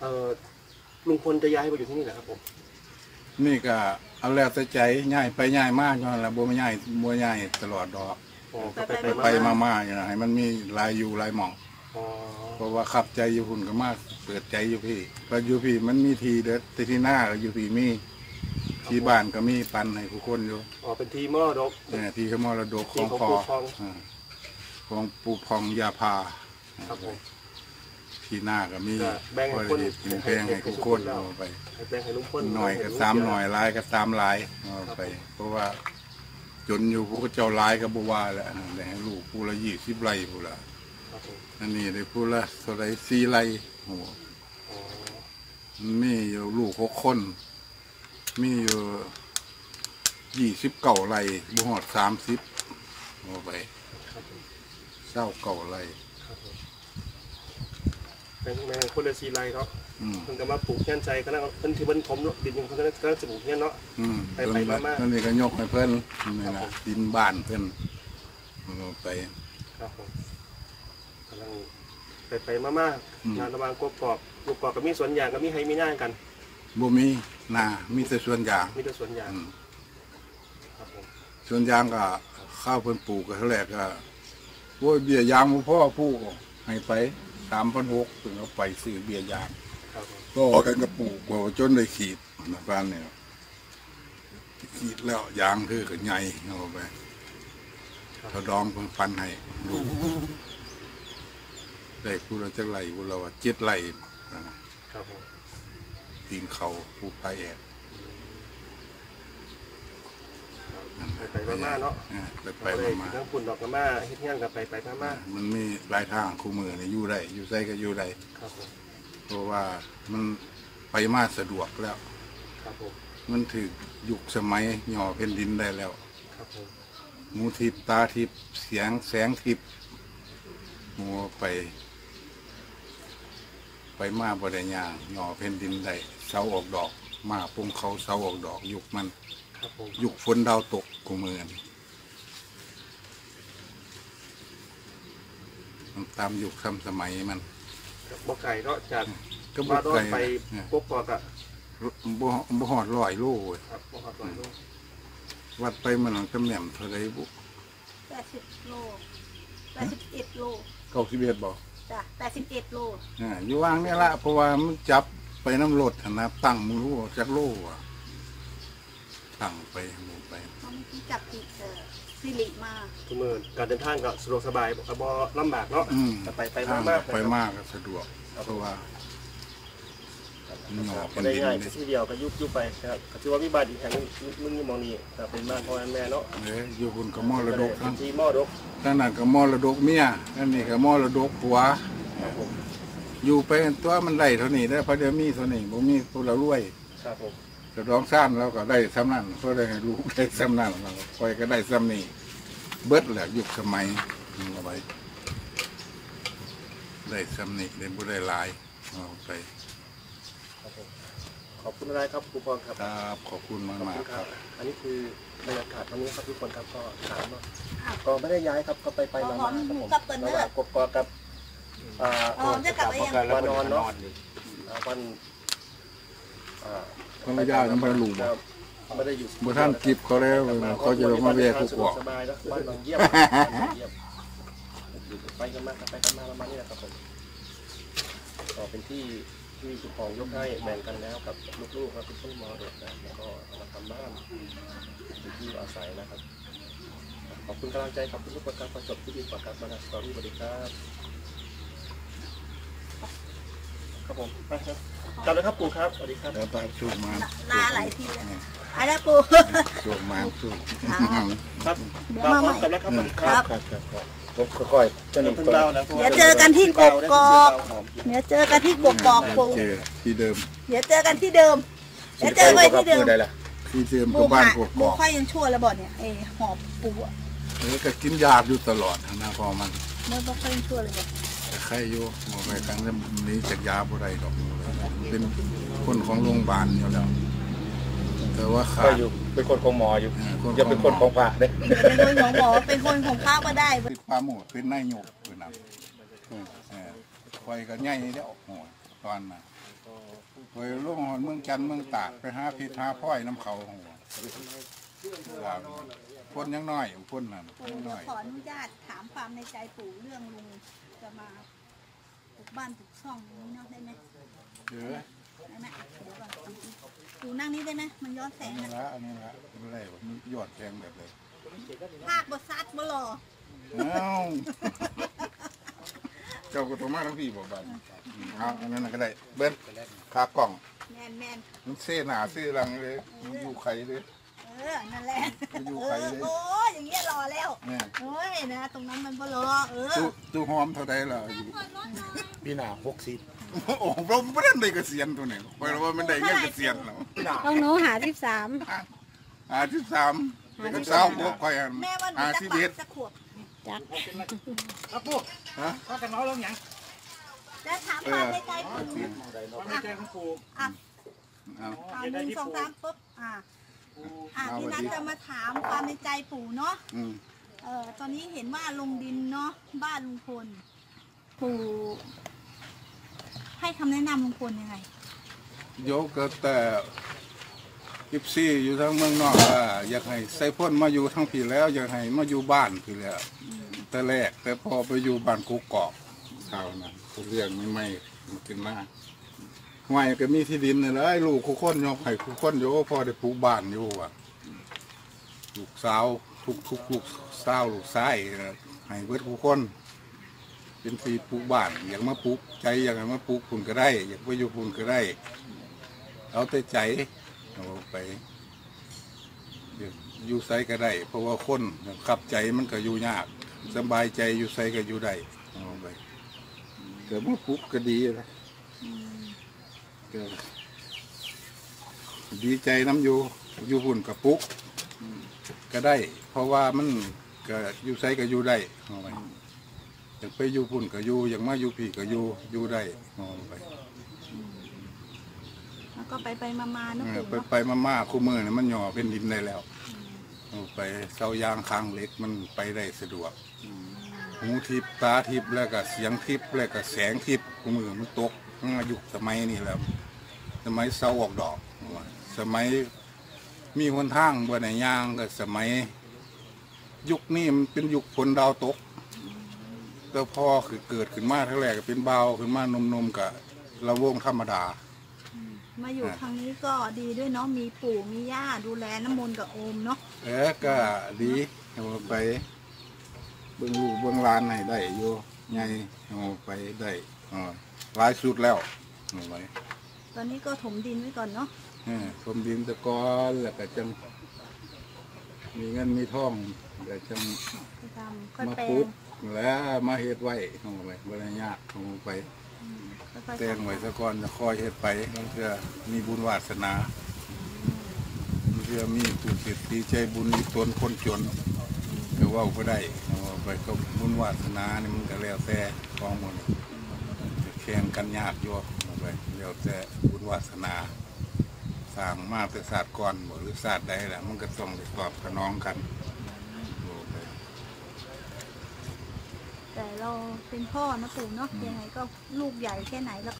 เอ่อลุงพลจะย้ายมาอยู่ที่นี่เหรอครับผมนี่ก็เอาแล้วแต่ใจง่ายไปง่ายมากย้อนละบ่ง่ายบ่ง่ายตลอดดอกอ๋อก็ไปไปไปมามาๆอย่างให้มันมีหลายอยู่หลายหม่อง อ๋อเพราะว่าขับใจอยู่หุ่นก็มาก เปิดใจอยู่พี่ก็อยู่พี่มันมีทีเด็ดแต่ที่หน้าก็อยู่พี่มี ที่บ้านก็มีปันให้ผู้คนอยู่อ๋อเป็นทีมอดก เนี่ยที่เขามรดกของที่พ่อของปู่พอง อ่าของปู่พองยาพา ครับผม ที่หน้าก็มีก็แบ่งให้คนกินแพงให้ผู้คนให้เอาไปให้แบ่งให้ลุงพลหน่อยก็สามหน่อยหลายก็สามหลายเอาไป เพราะว่า จนอยู่พวกเจ้าหลายก็บ่ว่าแล้วได้ให้ลูกผู้ละยี่สิบไร่ผู้ละครับผมอันนี้ได้ผู้ละเท่าไรสี่ไร่โอ้อ๋อมีอยู่ลูกหกคน มีอยู่ยี่สิบเก่าไร่บุหอดสามสิบเอาไปครับผม เศร้าเก่าไร่ ครับผมแบ่งแบ่งให้คนละสีไรเนาะอืมเพิ่นก็มาปลูกเฮียนใจก็นั่งเพิ่นที่เพิ่นถมเนาะดินอยู่เพิ่นก็ก็จะปลูกเฮียนเนาะ อืมไปไปมามาตอนนี้ก็ยกให้เพิ่นนี่ครันะบผม ดินบ้านเพิ่นเอาไป ครับผมกำลังไปไปมามาอืมงานระหว่างกบกอกกบกอกก็มีสวนยางก็มีไฮมีหน้ากันบ่มีนามีแต่สวนยางมีแต่สวนยางอืมครับผมสวนยางก็ข้าวเพิ่นปลูกก็เท่าแรกก็โอ้ยเบี้ยยางบ่พ่อผู้ให้ไป 3,600เพิ่นเอาไปซื้อเบี้ยยางครับผมก็กันก็ปลูกบ่จนได้ขีดนะบ้านเนี่ยขีดแล้วยางคือก็ใหญ่เอาไปเขาดองเพิ่นฟันให้ลูกได้ผู้ละจักไหลผู้ละว่า7ไหลนะครับผมตีนเขาผู้พายแอก ไปไปมามาเนาะอ่าไปไปไปมาทั้งปุ่นดอกกระมาเฮ็ดงานกับไปไปมามาๆมันมีหลายทางคู่มือนี่อยู่ได้อยู่ไสก็อยู่ได้ครับผมเพราะว่ามันไปมาสะดวกแล้ว ครับผมมันถือยุคสมัยหย่อแผ่นดินได้แล้วครับผมหมูทิพย์ตาทิพย์เสียงแสงทิพย์หัวไป ไปมาบริญางหย่อแผ่นดินได้เสาออกดอก มาปงเขาเสาออกดอก ยุคมัน ครับผมยุคฝนดาวตก กูมือนมันตามยุคทำสมัยมันบ่ไก่เนาะจากก็บ่มาดอไกลนไปเนี่ยกบกอกอะบ่บ่หอดร้อยโลเว้ยครับบ่ครับร้อยโลวัดไปมันจะแหม่มเท่าไรบุแปดสิบโลแปดสิบเอ็ดโลเก้าสิบเอ็ดบอกจ้ะแปดสิบเอ็ดโลอ่าอยู่วางนี่ละเพราะว่ามันจับไปน้ำรถหั่นนะตั้งมึงรู้ว่าจักโลอะ ตั้งไปหมูไปเขาไม่ที่จับติดเอ่อสิริมาทุกมื้อการเดินทางก็สะดวกสบายบ่ก็บ่ลำบากเนาะอืมก็ไปไปทมางมาไปมากก็สะดวกเพราะว่าหน่อก็เป็นได้ดินง่ายเลยทีเดียวก็ยุบยุบไปนะครับก็ถือว่ามีบ้านอีกแห่งหนึงมึงอยู่หมองนี้ก็เป็นบ้านพ่อแม่เนาะเอ้ยอยู่คุณก็มรดกทั้งที่มอดกนั่นน่ะก็มรดกเมียนั่นนี่ก็มรดกผัวครับผมอยู่ไปตัวมันได้เท่านี้ได้อเพราะเดี๋ยวมีเท่านี้บ่มีพวกเรารวยครับผม จะร้องซ่านเราก็ได้ซ้ำนั่นเพราะได้ให้ลูกได้ซ้ำนั่นเราคอยก็ได้ซ้ำนี่เบิดแหละยุคสมัยเอาไว้ได้ซ้ำนี่ได้บุได้หลายเอาไปครับผมขอบคุณอะไรครับครูพรครับครับขอบคุณมากขอบมากคุณๆคครัรับบอันนี้คือบรรยากาศตรงนี้ครับทุกคนครับก็ถามว่าก็ไม่ได้ย้ายครับก็ไปไปมามาครับผมระหว่างกบกอกกับอ่าอ๋อจะกลับไปยังวานอนเนาะอ่าวันอ่า ภรรยายังไม่ได้รู้คบ่รับไม่ได้อยู่บ่ท่านกิบเขาแล้วเขาจะมาเวียกุกบอกสบายแล้วบ้านนอนเยี่ยมเยี่ยมไปกันมาไปกันมาประมาณนี้แหละครับผมก็เป็นที่ที่คุณปองยกให้แบ่งกันแล้วกับลูกๆครับคุณต้นมอเด็กนะแล้วก็เอามาทำบ้านเป็นที่อยู่อาศัยนะครับ ขอบคุณกำลังใจขอบคุณทุกคนครับขอจบที่ดีกว่าครับมานาสตอรี่สวัสดีครับครับผมไปครับ กลับเลยครับปู่ครับ สวัสดีครับแล้วตาสูบมาลาหลายทีแล้วอะไรปูสูบมาสูบครับเดี๋ยวเรามาพร้ใหอม่มกลับแล้วครับสวัสดีคครัรับบครับครับครับผมค่อยๆจะหนึ่งเพิ่งก่อนเล่าแล้วเดี๋ยวเจอกันที่กกอกเดี๋ยวเจอกันที่กกอกปูเจอที่เดิม เดี๋ยวเจอกันที่เดิมเดี๋ยวเจอไว้ที่เดิมที่เดิมปูกับบ้านหากกปูอกค่อยยังชั่วแล้วบ่เนี่ยไอหอบปูอะเออก็กินยาอยู่ตลอดนะพอมันเมื่อบ่ค่อยยังชั่วเลยบ่แต่ไข้อยู่หมอไปครั้งนี้จากยาบ่ได้ดอก เป็นคนของโรงพยาบาลอยู่แล้วแต่ว่าขาก็ด อยู่เป็นคนของหมออยู่เออคนจะเป็นคนของพระเด้เป็นคนของหมอเป็นคนของพระก็ได้ ติดปลาหมูเป็นนายโยกเป็นนำเออคอยก็ใหญ่แล้วโอ้ยตอนน่ะก็ผู้ไปลงหอนเมืองจันทน์เมืองตากไปหาพีหาพ่อยน้ำเขาหัวครับคนยังน้อยคนนั่นคปู่นยังเดี๋น้ยวอย ขออนุญาตถามความในใจปู่เรื่องลุงจะมา ปลูกบ้านปลูกช่องนี้เนาะได้ไหมเดี๋ยวได้ไหมเดี๋ยวก่อนปู่นั่งนี้ได้ไหมมันย้อนแสอันงนี้นะละอันนี้ละไม่ได้ว่ามันยอดแทงแบบเลยภาคบซัดบ่หรอเอ้าเจ้าก็ตัวมาทั้งพี่บอกบ้านเอาอันนั้นนะก็ได้เบิ้ลขากล่องแมนแมนมันเส้หนาเส้หลังเลยมันอยู่ไข่เลยเออ นั่นแหละมันอยู่เอไข่อเลยโอ้ยอย่างเงี้ยรอแล้วแม่โอ้ยนะ ตรงนั้นมันบ่รอ เออ ตู้ตู้หอมเท่าใดล่ะอยู่พี่หนาหกสิบโอ้โหผมไม่ได้เกษียณตัวนี้เพราะว่ามันได้เงินเกษียณแล้วพี่หนาต้องหนูหาสิบสามอ่าที่สามเป็นสาวพวกใครอะแม่ว่าหนูอ่าจะที่ปัเด็ดกจะขวบจักครับปุ๊ฮะข้ากันเมาแล้วยังแล้วถามความในใจปู่ความในใจของปู่อะเอาเอาหนึ่งสองสามปุ๊บ อะ อะเอาพี่นัทสวัสดีจะมาถามความในใจปู่เนาะอืมเออตอนนี้เห็นว่าลงดินเนาะบ้านลุงพล ปู่ให้คำแนะนำลุงพลยังไงโยกก็แต่ยิปซี่อยู่ทางเมืองนอกว่าอยากให้ไซพ่นมาอยู่ทั้งพี่แล้ว อยากให้มาอยู่บ้านพี่แล้ว แต่แรกแต่พอไปอยู่บ้านกุกกอกชาวนั้นเขาเรื่องไม่ไม่มันขึ้นมา ไม่ก็มีที่ดินนี่แหละไอ้ลูกคุกคนยกให้คุกคนโย่พอได้ปลูกบ้านอยู่อะลูกสาวทุกทุกลูกสาวลูกชายนะให้เบิดคุกคน เป็นฟีปลูกบ้านอยากมาปลูกใจอยากมาปลูกพุ่นก็ได้ อยากไปอยู่พุ่นก็ได้เอาแต่ใจเอาไปอยากอยู่ไสก็ได้ เพราะว่าคนขับใจมันก็อยู่ยากสบายใจอยู่ไสก็อยู่ได้เอาไปเกิดมาปลูกก็ดีนะ ดีใจน้ำอยู่อยู่พุ่นกับปลูกก็ได้ เพราะว่ามันก็อยู่ไสก็อยู่ได้เอาไปอยากไปอยู่พุ่นก็อยู่อยากมาอยู่พี่ก็อยู่อยู่ได้มองไปแล้วก็ไปไปมามาๆเนาะเออปู่ไปเนาะไปมามาคู่มือนี่มันหย่อเป็นดินได้แล้วเอาไปเสายางคางเหล็กมันไปได้สะดวกหูทิพย์ตาทิพย์แล้วก็เสียงทิพย์แล้วก็แสงทิพย์คู่มือมันตกมายุคสมัยนี้แล้ว สมัยเสาออกดอก สมัยมีหนทางบนไหนยางก็สมัย ยุคนี้มันเป็นยุคฝนดาวตกก็พอคือเกิดขึ้นมาทั้งแรกก็เป็นเบาขึ้นมานมๆกับระวงธรรมดา มาอยู่ครั้งนี้ก็ดีด้วยเนาะมีปู่มีย่าดูแลน้ำมนต์กับโอมเนาะเออก็ดีเอาไปเบิ่งลูกเบิ่งหลานให้ได้อยู่ไงเอาไปได้อ่าหลายสุดแล้วเอาไว้ ตอนนี้ก็ถมดินไว้ก่อนเนาะเออสมดินตะกอนแล้วก็จังมีเงินมีทองแล้วจังไปทำค่อยมาแปลปลูงกแล้วมาเฮ็ดไว้เอาไว้บ่ได้ยากเอาไปค่อยแต่งไว้ซะก่อนจะคอยเฮ็ดไปมันเพื่อมีบุญวาสนามันเพื่อมีผู้ติดดีใจบุญมีตนคนจนก็เว่าก็ได้เอาไปก็บุญวาสนานี่มันก็แล้วแต่ของมันแข่งกันยากอยู่เอาไปแล้วแต่บุญวาสนาสร้างมาแต่ศาสตร์ก่อนหรือศาสตร์ใดแหละมันก็ต้องได้ตอบสนองกันแต่เราเป็นพ่อนะปู่เนาะยังไงก็ลูกใหญ่แค่ไหนแล้ว